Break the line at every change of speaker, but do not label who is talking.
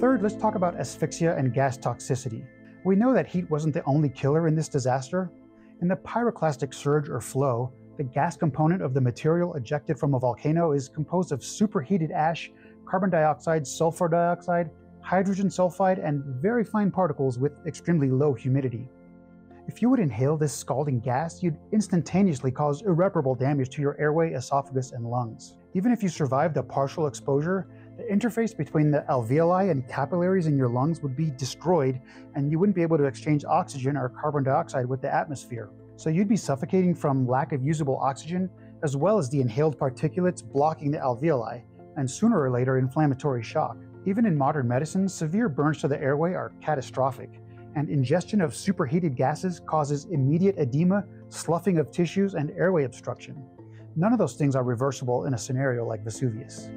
Third, let's talk about asphyxia and gas toxicity. We know that heat wasn't the only killer in this disaster. In the pyroclastic surge or flow, the gas component of the material ejected from a volcano is composed of superheated ash, carbon dioxide, sulfur dioxide, hydrogen sulfide, and very fine particles with extremely low humidity. If you would inhale this scalding gas, you'd instantaneously cause irreparable damage to your airway, esophagus, and lungs. Even if you survived a partial exposure, the interface between the alveoli and capillaries in your lungs would be destroyed, and you wouldn't be able to exchange oxygen or carbon dioxide with the atmosphere. So you'd be suffocating from lack of usable oxygen, as well as the inhaled particulates blocking the alveoli, and sooner or later inflammatory shock. Even in modern medicine, severe burns to the airway are catastrophic, and ingestion of superheated gases causes immediate edema, sloughing of tissues, and airway obstruction. None of those things are reversible in a scenario like Vesuvius.